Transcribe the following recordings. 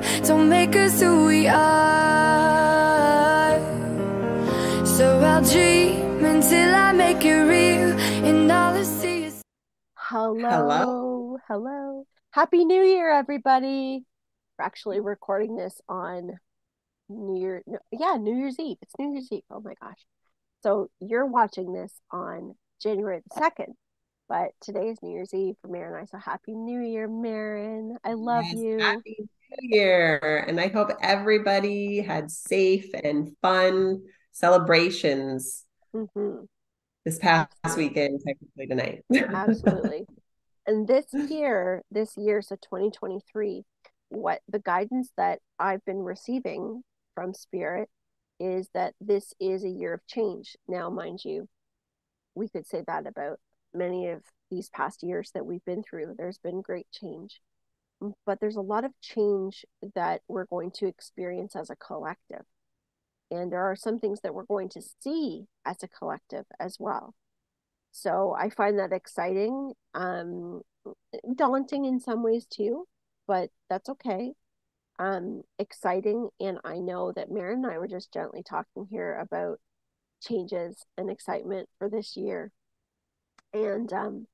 fear don't make us who we are. So I'll dream until I make it real, and all I see is. Hello. Hello. Hello. Happy New Year, everybody. We're actually recording this on New Year. No, yeah, New Year's Eve. It's New Year's Eve. Oh my gosh. So you're watching this on January the 2nd, but today is New Year's Eve for Maren and I. So happy New Year, Maren. I love yes, you. Happy New Year. And I hope everybody had safe and fun celebrations mm-hmm. this past weekend, technically tonight. Absolutely. And this year, this year, so 2023, what the guidance that I've been receiving from Spirit is that this is a year of change. Now, mind you, we could say that about many of these past years that we've been through. There's been great change, but there's a lot of change that we're going to experience as a collective. And there are some things that we're going to see as a collective as well. So I find that exciting, um, daunting in some ways too, but that's okay. Um, exciting. And I know that Maren and I were just gently talking here about changes and excitement for this year. And um,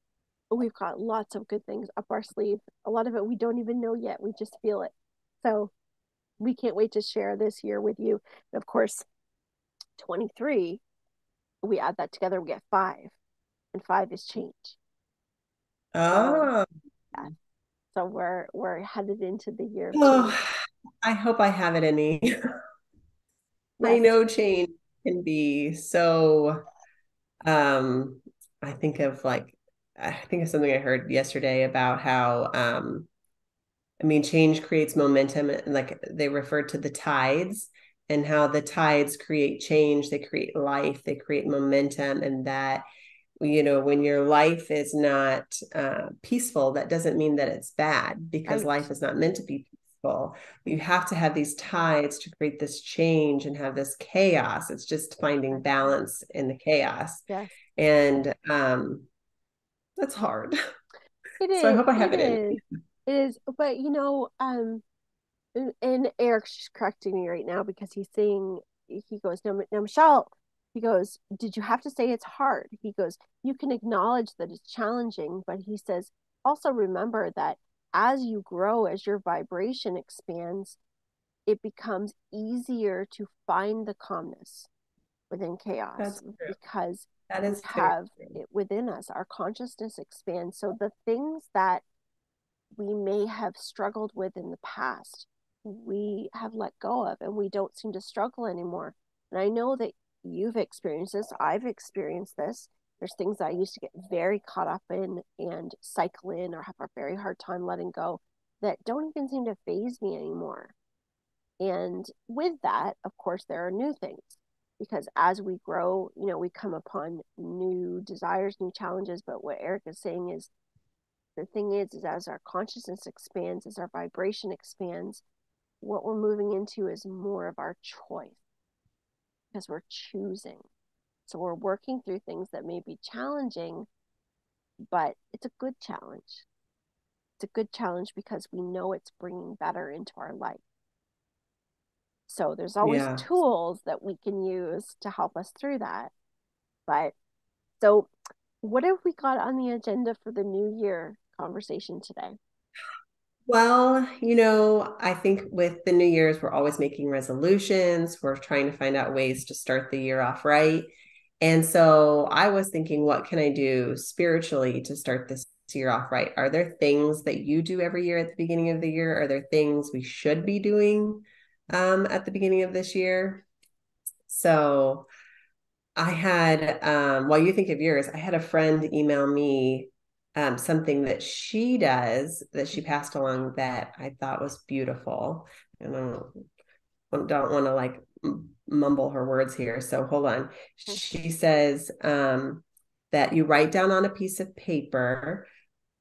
we've got lots of good things up our sleeve. A lot of it we don't even know yet. We just feel it. So we can't wait to share this year with you. And of course, 23, we add that together, we get five. And five is change. Oh. yeah. So we're we're headed into the year. Oh, I hope I have it in me. yes. I know change can be so um I think of like I think of something I heard yesterday about how um I mean change creates momentum and like they referred to the tides and how the tides create change, they create life, they create momentum and that you know when your life is not uh, peaceful that doesn't mean that it's bad because right. life is not meant to be peaceful you have to have these tides to create this change and have this chaos it's just finding balance in the chaos yes. and um that's hard it is so i hope i have it, it is. in it is but you know um and eric's just correcting me right now because he's saying he goes "No, now michelle he goes, Did you have to say it's hard? He goes, You can acknowledge that it's challenging, but he says, Also remember that as you grow, as your vibration expands, it becomes easier to find the calmness within chaos because that is we have it within us. Our consciousness expands. So the things that we may have struggled with in the past, we have let go of and we don't seem to struggle anymore. And I know that you've experienced this. I've experienced this. There's things that I used to get very caught up in and cycle in or have a very hard time letting go that don't even seem to phase me anymore. And with that, of course, there are new things because as we grow, you know, we come upon new desires, new challenges. But what Eric is saying is the thing is, is as our consciousness expands, as our vibration expands, what we're moving into is more of our choice because we're choosing. So we're working through things that may be challenging, but it's a good challenge. It's a good challenge because we know it's bringing better into our life. So there's always yeah. tools that we can use to help us through that. But so, what have we got on the agenda for the new year conversation today? Well, you know, I think with the New Year's, we're always making resolutions. We're trying to find out ways to start the year off right. And so I was thinking, what can I do spiritually to start this year off right? Are there things that you do every year at the beginning of the year? Are there things we should be doing um, at the beginning of this year? So I had, um, while you think of yours, I had a friend email me um, something that she does that she passed along that I thought was beautiful. And I don't, don't want to like mumble her words here. So hold on. She says um, that you write down on a piece of paper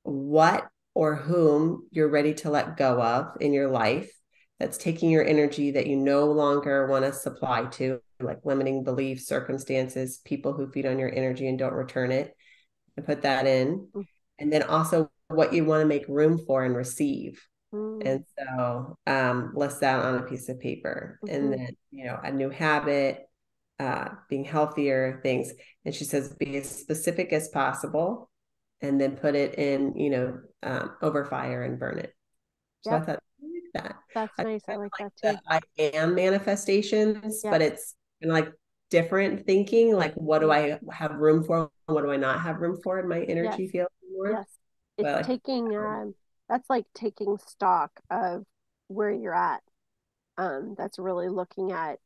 what or whom you're ready to let go of in your life that's taking your energy that you no longer want to supply to, like limiting beliefs, circumstances, people who feed on your energy and don't return it, and put that in. Mm and then also what you want to make room for and receive Mm. And so um, list that on a piece of paper. Mm-hmm. And then, you know, a new habit, uh, being healthier, things. And she says, be as specific as possible and then put it in, you know, um, over fire and burn it. So yep. I thought, that. That's nice. I, I like, like, that too. I am manifestations, yep. but it's kind of like different thinking. Like, what do mm-hmm. I have room for? What do I not have room for in my energy yes. field anymore? Yes. It's but, taking, um, that's like taking stock of where you're at. Um, that's really looking at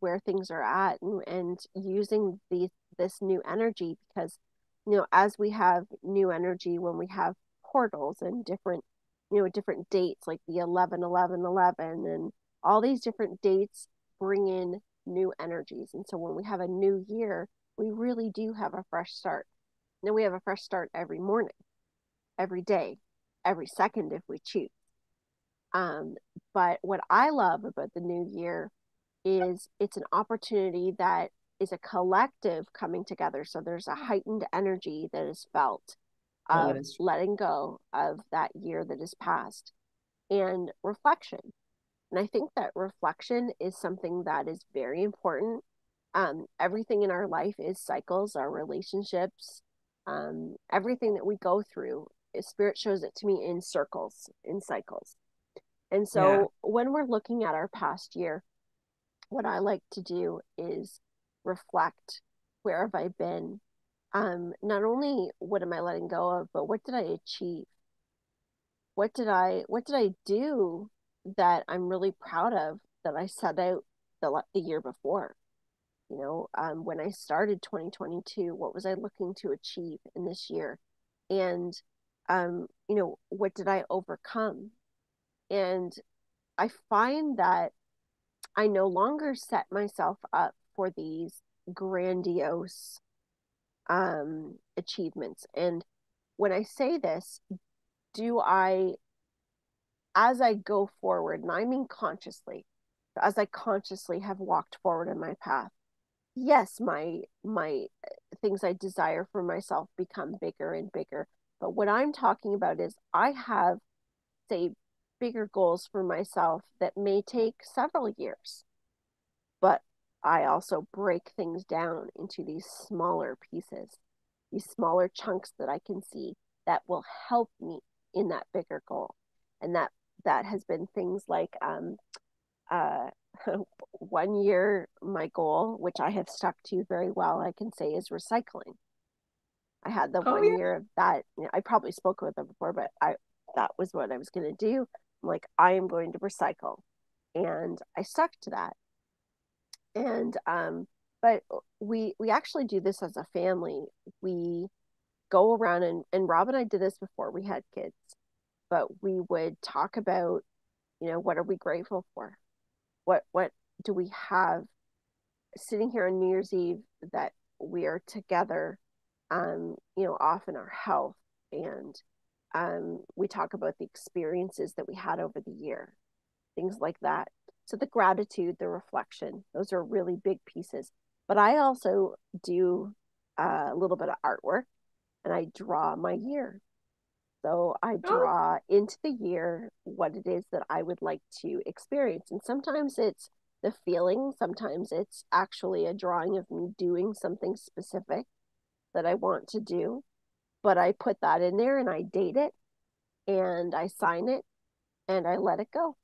where things are at and, and using these this new energy because you know as we have new energy when we have portals and different you know different dates like the 11 11 11 and all these different dates bring in new energies. And so when we have a new year we really do have a fresh start. And we have a fresh start every morning every day every second if we choose. Um, but what i love about the new year is it's an opportunity that is a collective coming together. So there's a heightened energy that is felt of oh, letting go of that year that is past and reflection. And I think that reflection is something that is very important. Um, everything in our life is cycles, our relationships, um, everything that we go through. Spirit shows it to me in circles, in cycles. And so yeah. when we're looking at our past year, what I like to do is reflect where have I been? Um, not only what am I letting go of, but what did I achieve? What did I what did I do that I'm really proud of that I set out the the year before? You know, um, when I started 2022, what was I looking to achieve in this year? And um, you know, what did I overcome? And I find that I no longer set myself up for these grandiose um, achievements. And when I say this, do I, as I go forward, and I mean consciously, as I consciously have walked forward in my path, yes, my my things I desire for myself become bigger and bigger. But what I'm talking about is I have, say, bigger goals for myself that may take several years. But I also break things down into these smaller pieces, these smaller chunks that I can see that will help me in that bigger goal. And that that has been things like um, uh, one year my goal, which I have stuck to very well, I can say is recycling. I had the oh, one yeah. year of that. I probably spoke with them before, but I that was what I was going to do. I'm like, I am going to recycle. And I stuck to that. And, um, but we, we actually do this as a family. We go around and, and Rob and I did this before we had kids, but we would talk about, you know, what are we grateful for? What, what do we have sitting here on New Year's Eve that we are together, um, you know, often our health and um, we talk about the experiences that we had over the year, things like that. So the gratitude, the reflection, those are really big pieces. But I also do uh, a little bit of artwork and I draw my year. So I oh. draw oh. into the year what it is that I would like to experience. And sometimes it's the feeling, sometimes it's actually a drawing of me doing something specific that I want to do but I put that in there and I date it and I sign it and I let it go.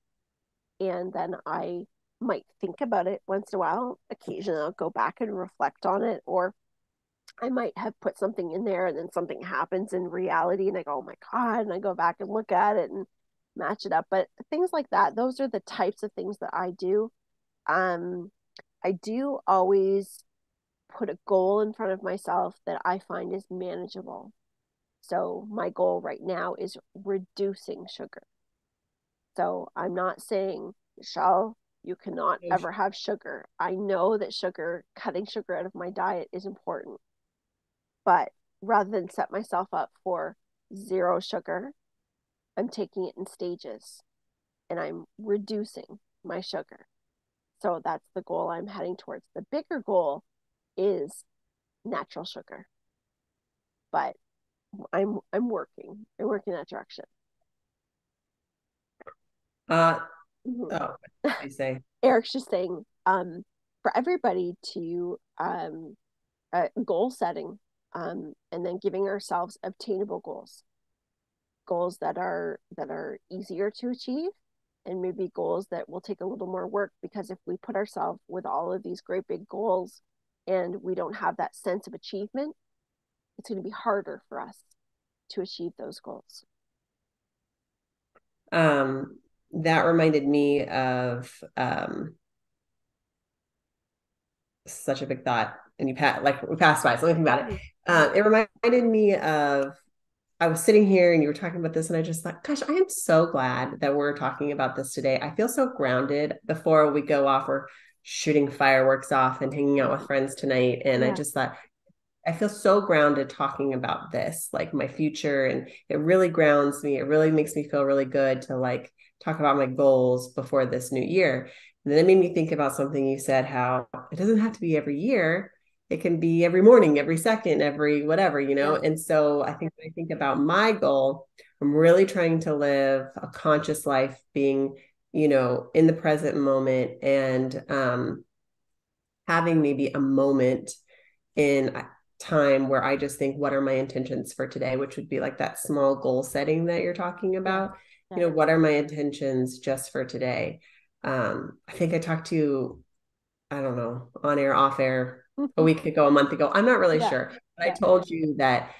And then I might think about it once in a while. Occasionally I'll go back and reflect on it or I might have put something in there and then something happens in reality and I go, oh my God, and I go back and look at it and match it up. But things like that, those are the types of things that I do. Um, I do always put a goal in front of myself that I find is manageable. So my goal right now is reducing sugar. So I'm not saying, Michelle, you cannot ever have sugar. I know that sugar, cutting sugar out of my diet is important. But rather than set myself up for zero sugar, I'm taking it in stages and I'm reducing my sugar. So that's the goal I'm heading towards. The bigger goal is natural sugar. But I'm I'm working. I'm working that direction. Uh, Mhm. oh, I say? Eric's just saying, um, for everybody to um, uh, goal setting, um, and then giving ourselves obtainable goals, goals that are that are easier to achieve, and maybe goals that will take a little more work. Because if we put ourselves with all of these great big goals, and we don't have that sense of achievement, it's going to be harder for us to achieve those goals. Um, that reminded me of um, such a big thought, and you passed like we passed by. So let me think about it. Uh, it reminded me of I was sitting here and you were talking about this, and I just thought, gosh, I am so glad that we're talking about this today. I feel so grounded before we go off. We're shooting fireworks off and hanging out with friends tonight, and Yeah. I just thought. I feel so grounded talking about this, like my future, and it really grounds me. It really makes me feel really good to like talk about my goals before this new year. And then it made me think about something you said how it doesn't have to be every year. It can be every morning, every second, every whatever, you know? And so I think when I think about my goal, I'm really trying to live a conscious life, being, you know, in the present moment and um, having maybe a moment in time where I just think, what are my intentions for today? Which would be like that small goal setting that you're talking about. You know, what are my intentions just for today? Um, I think I talked to you, I don't know, on air, off air, a week ago, a month ago. I'm not really Yeah. sure. But Yeah. I told you that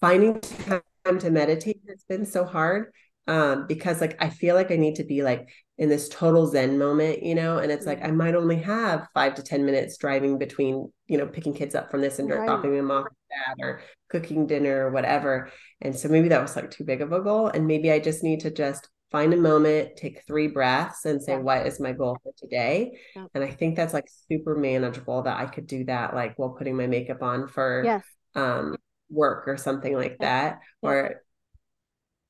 finding time to meditate has been so hard um, because like I feel like I need to be like in this total zen moment, you know, and it's like I might only have five to 10 minutes driving between, you know, picking kids up from this and Right. dropping them off at that or cooking dinner or whatever. And so maybe that was like too big of a goal. And maybe I just need to just find a moment, take three breaths and say, Yeah. what is my goal for today? Yeah. And I think that's like super manageable that I could do that like while putting my makeup on for Yes. um work or something like that. Yeah. Or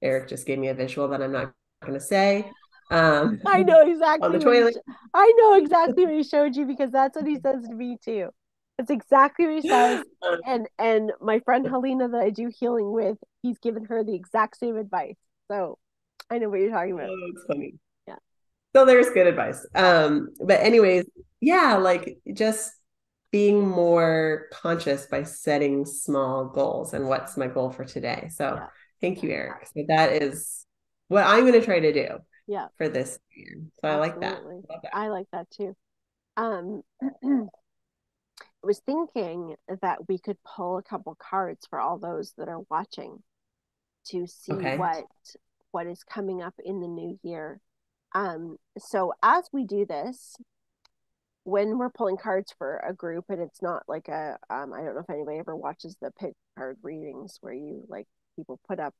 Eric just gave me a visual that I'm not going to say. Um, I know exactly. on the what he toilet. I know exactly what he showed you because that's what he says to me too. That's exactly what he says. And and my friend Helena that I do healing with, he's given her the exact same advice. So I know what you're talking about. Oh, it's funny. Yeah. So there's good advice. Um, but anyways, yeah, like just being more conscious by setting small goals and what's my goal for today. So Yeah. thank you, Eric. So that is what I'm going to try to do Yeah. for this year. So I like that. That. I like that too. Um, I was thinking that we could pull a couple cards for all those that are watching to see Okay. what what is coming up in the new year. Um, so as we do this, when we're pulling cards for a group, and it's not like a um, I don't know if anybody ever watches the pick card readings where you like people put up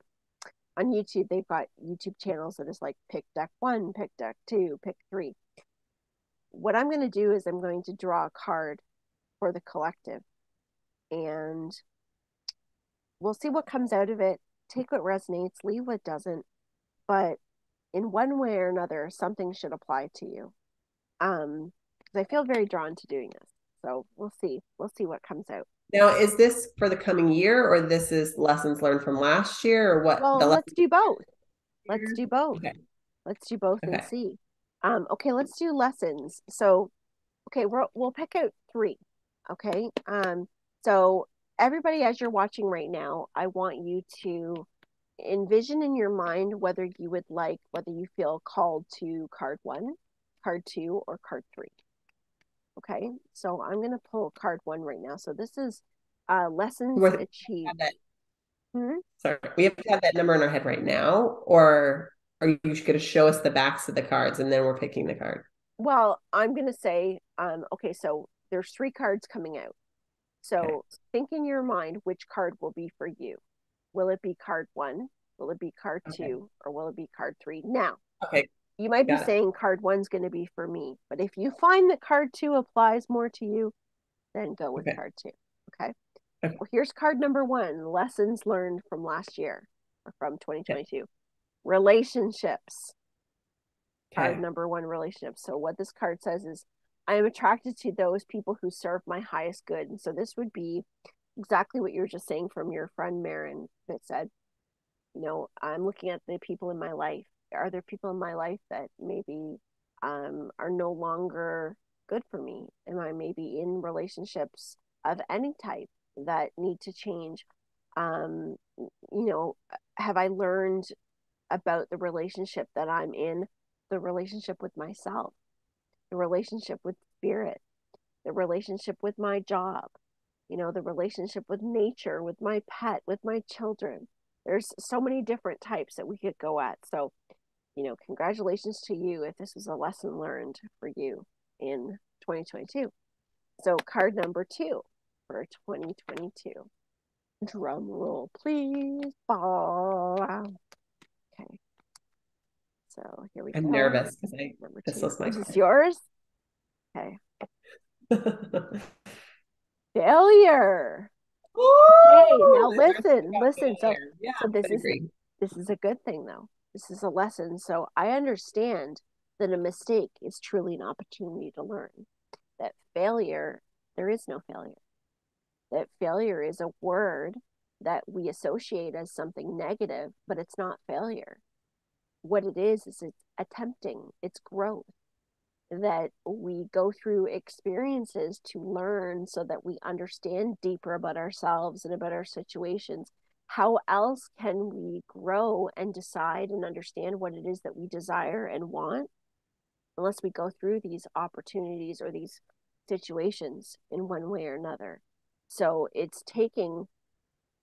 on YouTube, they've got YouTube channels that is like pick deck one, pick deck two, pick three. What I'm going to do is I'm going to draw a card for the collective and we'll see what comes out of it. Take what resonates, leave what doesn't. But in one way or another, something should apply to you. Um, I feel very drawn to doing this. So we'll see. We'll see what comes out. Now, is this for the coming year or this is lessons learned from last year or what? Well, let's do both. Let's do both. Okay. Let's do both and see. Um, okay, let's do lessons. So, okay, we'll we'll pick out three. Okay. Um, so everybody, as you're watching right now, I want you to envision in your mind whether you would like, whether you feel called to card one, card two, or card three. Okay. So I'm gonna pull card one right now. So this is uh lessons Worth- achieved. Hmm? Sorry, we have to have that number in our head right now, or are you going to show us the backs of the cards and then we're picking the card? Well, I'm gonna say, um, okay, so there's three cards coming out. So Okay. think in your mind which card will be for you. Will it be card one? Will it be card Okay. two? Or will it be card three? Now, Okay. You might be it. saying card one's gonna be for me, but if you find that card two applies more to you, then go with Okay. card two. Okay. Okay. Well, here's card number one lessons learned from last year or from 2022. Relationships card number one relationship. So what this card says is I am attracted to those people who serve my highest good. And so this would be exactly what you were just saying from your friend Maren that said, you know, I'm looking at the people in my life are there people in my life that maybe um, are no longer good for me? Am I maybe in relationships of any type that need to change? Um, you know, have I learned about the relationship that I'm in, the relationship with myself, the relationship with spirit, the relationship with my job, you know, the relationship with nature, with my pet, with my children. There's so many different types that we could go at. So, you know, congratulations to you if this was a lesson learned for you in 2022. So, card number two for 2022. Drum roll, please. Okay. So here we I'm go. I'm nervous because I number this two. was my. Is yours? Okay. failure. hey, now listen, listen. So, yeah, so this is this is a good thing though. This is a lesson. So I understand that a mistake is truly an opportunity to learn. That failure, there is no failure. That failure is a word that we associate as something negative, but it's not failure. What it is is it's attempting, it's growth that we go through experiences to learn so that we understand deeper about ourselves and about our situations. How else can we grow and decide and understand what it is that we desire and want unless we go through these opportunities or these situations in one way or another? So it's taking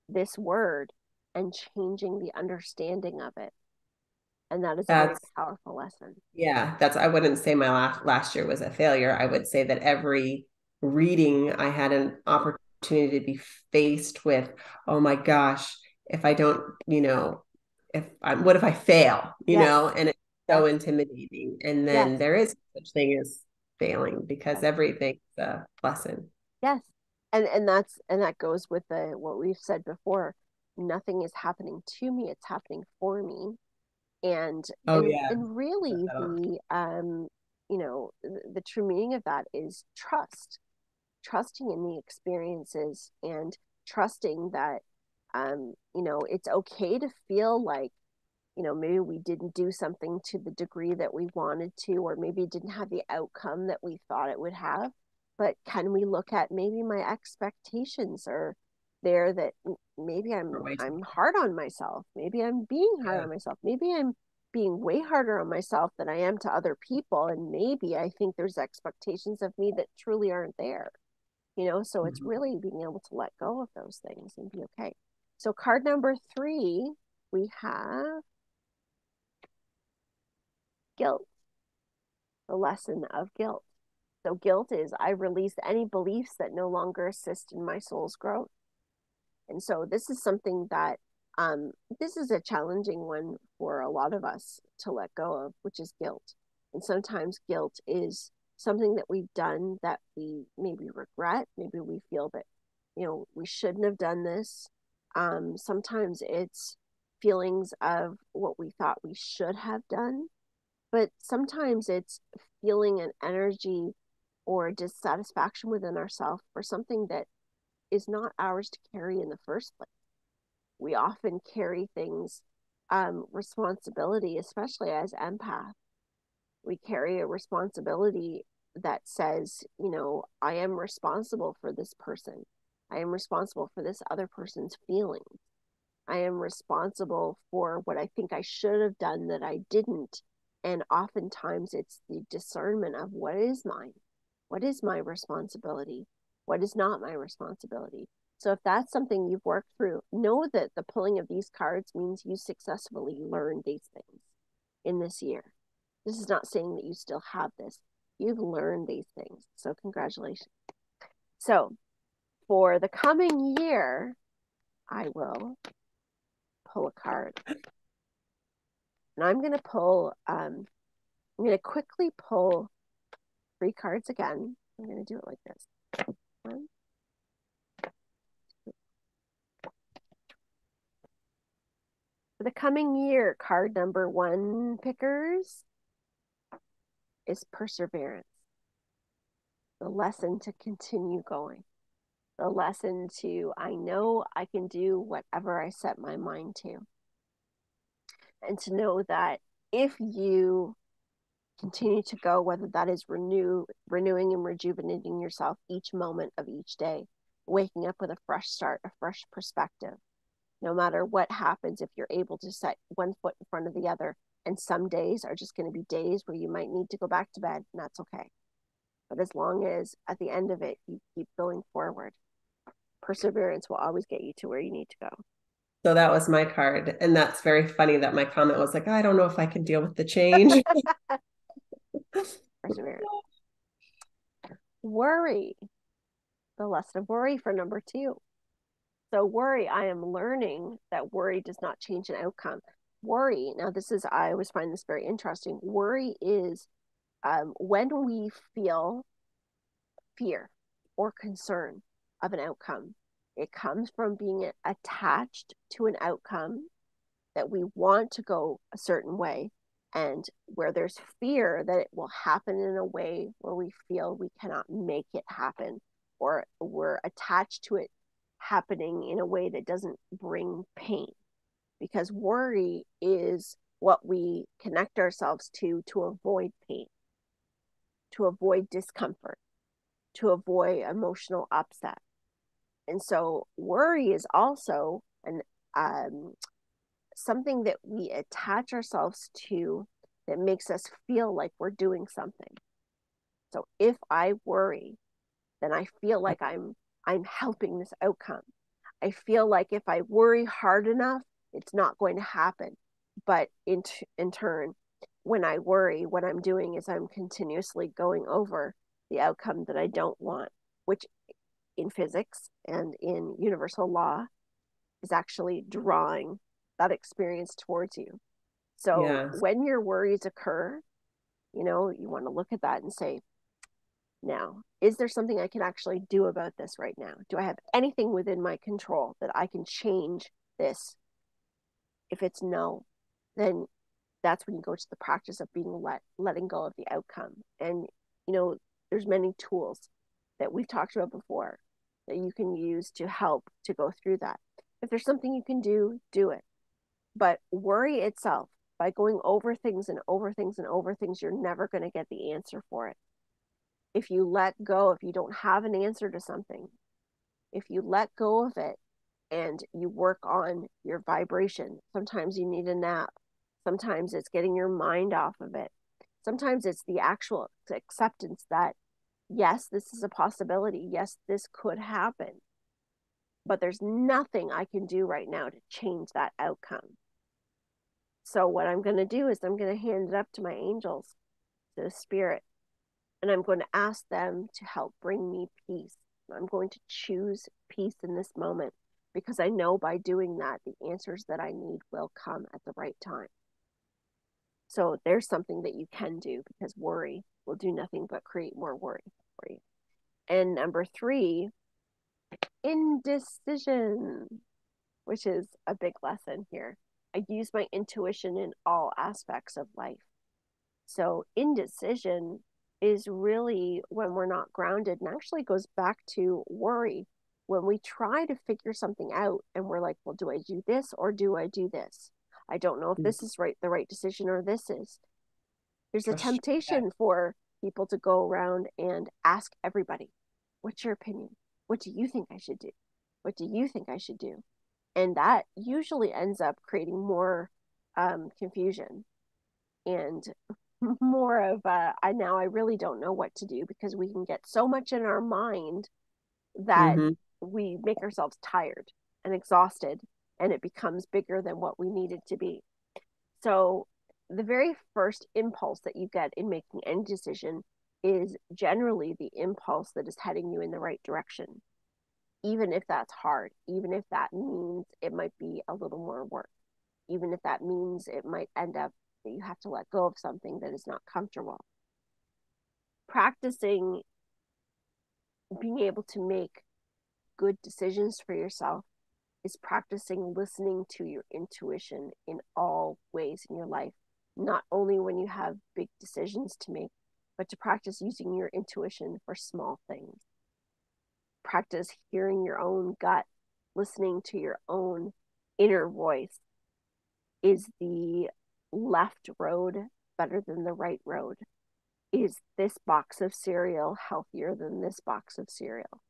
this word and changing the understanding of it. And that is that's, a very powerful lesson. Yeah that's i wouldn't say my last last year was a failure. I would say that every reading i had an opportunity to be faced with oh my gosh if i don't you know if I'm, what if i fail you yes. know? And it's so intimidating. And then yes. there is such thing as failing because everything's a lesson yes. And and that's and that goes with the what we've said before. Nothing is happening to me it's happening for me. And oh and, yeah. and really the um you know the, the true meaning of that is trust trusting in the experiences and trusting that um you know it's okay to feel like you know maybe we didn't do something to the degree that we wanted to or maybe didn't have the outcome that we thought it would have but can we look at maybe my expectations are there that maybe I'm I'm hard on myself. Maybe I'm being hard yeah. on myself. Maybe I'm being way harder on myself than I am to other people. And maybe I think there's expectations of me that truly aren't there. You know, so mm-hmm. it's really being able to let go of those things and be okay. So card number three, we have guilt. The lesson of guilt. So guilt is I release any beliefs that no longer assist in my soul's growth. And so this is something that um, this is a challenging one for a lot of us to let go of, which is guilt. And sometimes guilt is something that we've done that we maybe regret. Maybe we feel that, you know, we shouldn't have done this. Um, sometimes it's feelings of what we thought we should have done. But sometimes it's feeling an energy or dissatisfaction within ourselves for something that is not ours to carry in the first place. We often carry things, um, responsibility, especially as empath. We carry a responsibility that says, you know, I am responsible for this person. I am responsible for this other person's feelings. I am responsible for what I think I should have done that I didn't. And oftentimes it's the discernment of what is mine? What is my responsibility? what is not my responsibility. So if that's something you've worked through, know that the pulling of these cards means you successfully learned these things in this year. This is not saying that you still have this. You've learned these things. So congratulations. So for the coming year, I will pull a card. And I'm going to pull, um, I'm going to quickly pull three cards again. I'm going to do it like this. One. For the coming year, card number one pickers is perseverance. The lesson to continue going. The lesson to, I know I can do whatever I set my mind to. And to know that if you continue to go, whether that is renew, renewing and rejuvenating yourself each moment of each day, waking up with a fresh start, a fresh perspective. No matter what happens, if you're able to set one foot in front of the other, and some days are just going to be days where you might need to go back to bed, and that's okay. But as long as at the end of it, you keep going forward, perseverance will always get you to where you need to go. So that was my card. And that's very funny that my comment was like, I don't know if I can deal with the change. perseverance. Worry. The lesson of worry for number two. So, worry, I am learning that worry does not change an outcome. Worry, now, this is, I always find this very interesting. Worry is um, when we feel fear or concern of an outcome, it comes from being attached to an outcome that we want to go a certain way and where there's fear that it will happen in a way where we feel we cannot make it happen or we're attached to it happening in a way that doesn't bring pain because worry is what we connect ourselves to to avoid pain to avoid discomfort to avoid emotional upset and so worry is also an um, something that we attach ourselves to that makes us feel like we're doing something. So if I worry, then I feel like I'm I'm helping this outcome. I feel like if I worry hard enough, it's not going to happen. But in t- in turn, when I worry, what I'm doing is I'm continuously going over the outcome that I don't want, which in physics and in universal law is actually drawing that experience towards you. So yes. when your worries occur, you know, you want to look at that and say, now, is there something I can actually do about this right now? Do I have anything within my control that I can change this? If it's no, then that's when you go to the practice of being let letting go of the outcome. And you know, there's many tools that we've talked about before that you can use to help to go through that. If there's something you can do, do it. But worry itself, by going over things and over things and over things, you're never going to get the answer for it. If you let go, if you don't have an answer to something, if you let go of it and you work on your vibration, sometimes you need a nap. Sometimes it's getting your mind off of it. Sometimes it's the actual acceptance that, yes, this is a possibility. Yes, this could happen. But there's nothing I can do right now to change that outcome. So what I'm going to do is I'm going to hand it up to my angels, to the spirit, and I'm going to ask them to help bring me peace. I'm going to choose peace in this moment because I know by doing that, the answers that I need will come at the right time. So there's something that you can do because worry will do nothing but create more worry for you. And number three, indecision, which is a big lesson here. I use my intuition in all aspects of life. So, indecision is really when we're not grounded and actually goes back to worry. When we try to figure something out and we're like, well, do I do this or do I do this? I don't know if hmm. this is right the right decision or this is. There's a temptation for people to go around and ask everybody, what's your opinion? What do you think I should do? What do you think I should do? and that usually ends up creating more um, confusion and more of a, I now I really don't know what to do because we can get so much in our mind that mm-hmm. We make ourselves tired and exhausted and it becomes bigger than what we need it to be. So the very first impulse that you get in making any decision is generally the impulse that is heading you in the right direction even if that's hard, even if that means it might be a little more work, even if that means it might end up that you have to let go of something that is not comfortable. Practicing being able to make good decisions for yourself is practicing listening to your intuition in all ways in your life, not only when you have big decisions to make, but to practice using your intuition for small things practice hearing your own gut, listening to your own inner voice is the left road better than the right road? Is this box of cereal healthier than this box of cereal?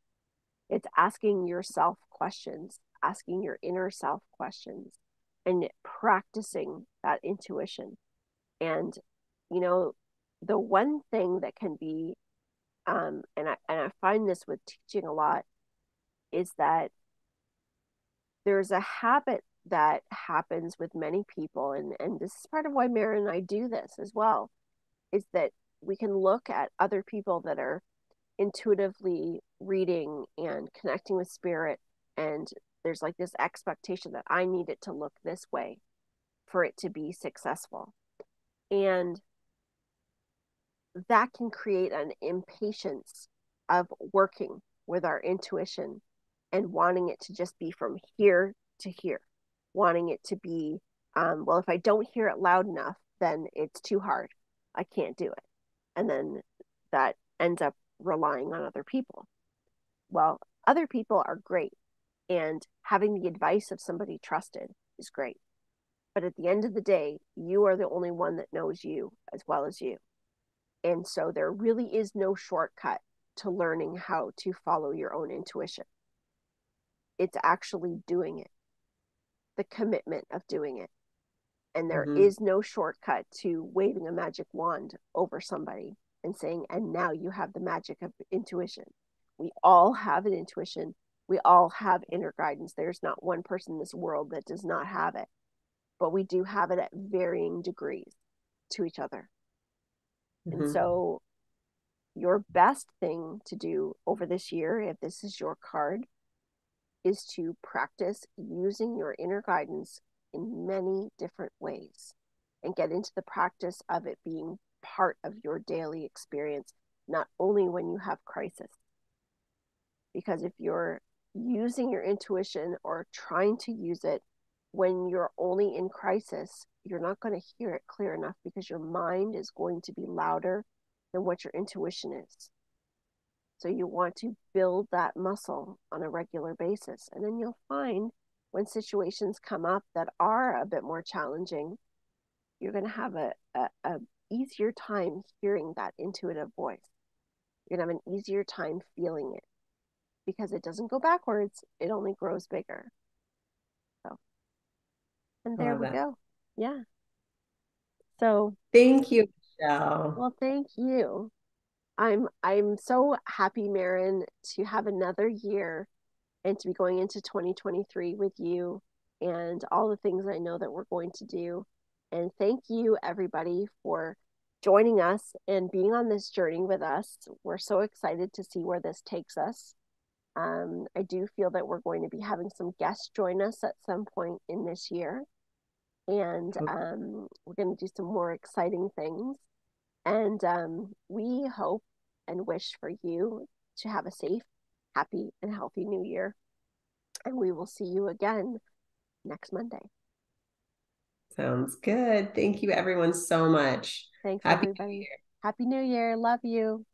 It's asking yourself questions, asking your inner self questions, and practicing that intuition. And, you know, the one thing that can be, um, and I, and I find this with teaching a lot, is that there's a habit that happens with many people and and this is part of why Maren and I do this as well is that we can look at other people that are intuitively reading and connecting with spirit and there's like this expectation that I need it to look this way for it to be successful and that can create an impatience of working with our intuition and wanting it to just be from here to here, wanting it to be, um, well, if I don't hear it loud enough, then it's too hard. I can't do it. And then that ends up relying on other people. Well, other people are great. And having the advice of somebody trusted is great. But at the end of the day, you are the only one that knows you as well as you. And so there really is no shortcut to learning how to follow your own intuition it's actually doing it the commitment of doing it and there mm-hmm. is no shortcut to waving a magic wand over somebody and saying and now you have the magic of intuition. We all have an intuition. We all have inner guidance. There's not one person in this world that does not have it. But we do have it at varying degrees to each other. Mm-hmm. and so your best thing to do over this year if this is your card is to practice using your inner guidance in many different ways and get into the practice of it being part of your daily experience, not only when you have crisis. Because if you're using your intuition or trying to use it when you're only in crisis, you're not going to hear it clear enough because your mind is going to be louder than what your intuition is. So you want to build that muscle on a regular basis. And then you'll find when situations come up that are a bit more challenging, you're going to have a, a, a easier time hearing that intuitive voice. You're going to have an easier time feeling it because it doesn't go backwards, it only grows bigger. So, and there we that. go. Yeah. So, thank you, Michelle. Well, thank you. I'm I'm so happy, Maren, to have another year and to be going into 2023 with you and all the things I know that we're going to do. And thank you everybody for joining us and being on this journey with us. We're so excited to see where this takes us. Um, I do feel that we're going to be having some guests join us at some point in this year. And um, we're going to do some more exciting things. And um, we hope and wish for you to have a safe, happy, and healthy new year. And we will see you again next Monday. Sounds good. Thank you, everyone, so much. Thanks, happy everybody. Happy New Year. Love you.